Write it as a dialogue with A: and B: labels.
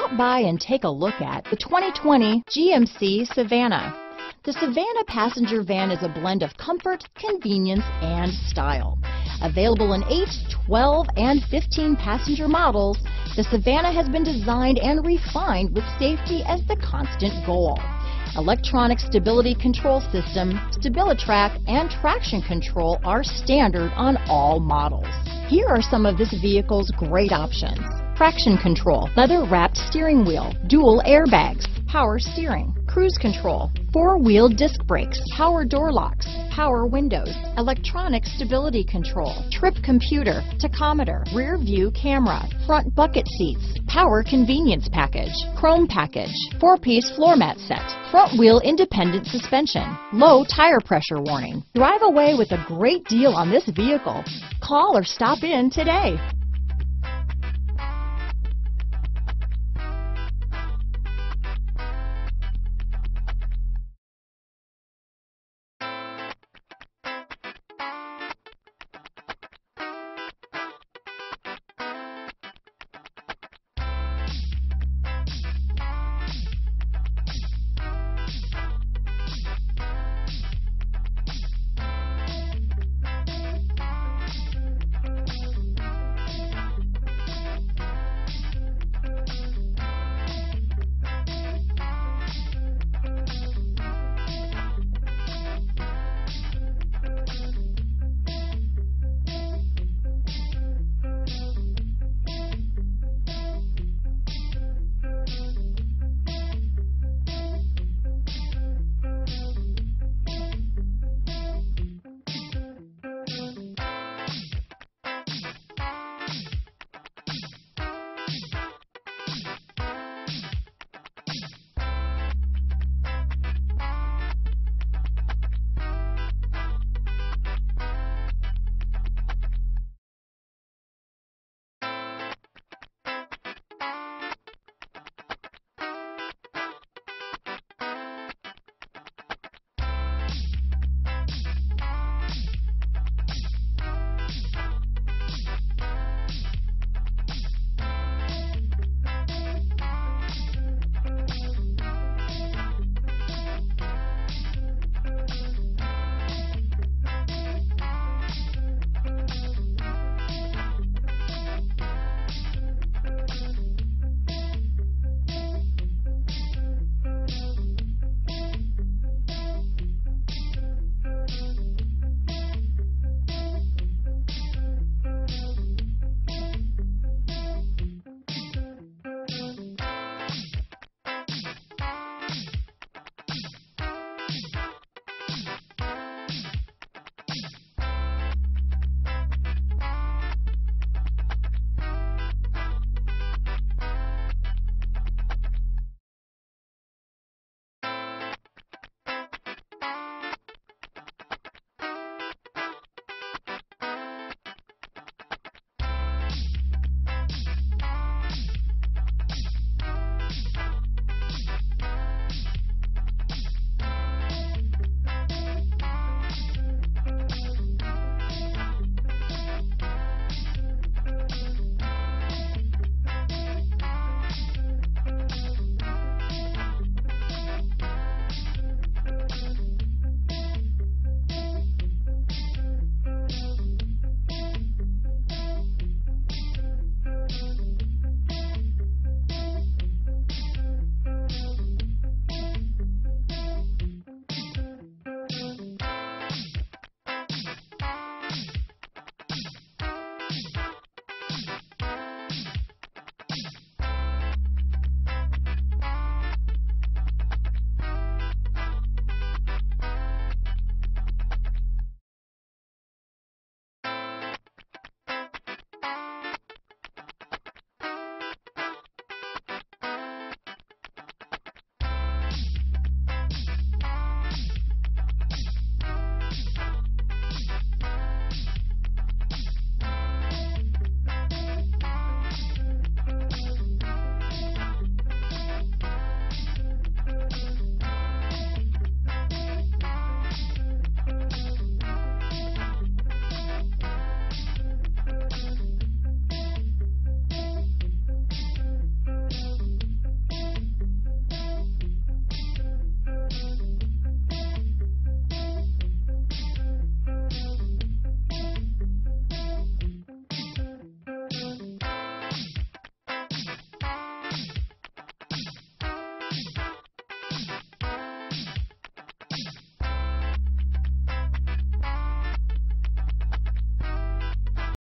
A: Stop by and take a look at the 2020 GMC Savana. The Savana passenger van is a blend of comfort, convenience, and style. Available in 8, 12, and 15 passenger models, the Savana has been designed and refined with safety as the constant goal. Electronic stability control system, StabiliTrak, and traction control are standard on all models. Here are some of this vehicle's great options. Traction control, leather wrapped steering wheel, dual airbags, power steering, cruise control, four-wheel disc brakes, power door locks, power windows, electronic stability control, trip computer, tachometer, rear view camera, front bucket seats, power convenience package, chrome package, four-piece floor mat set, front wheel independent suspension, low tire pressure warning. Drive away with a great deal on this vehicle. Call or stop in today.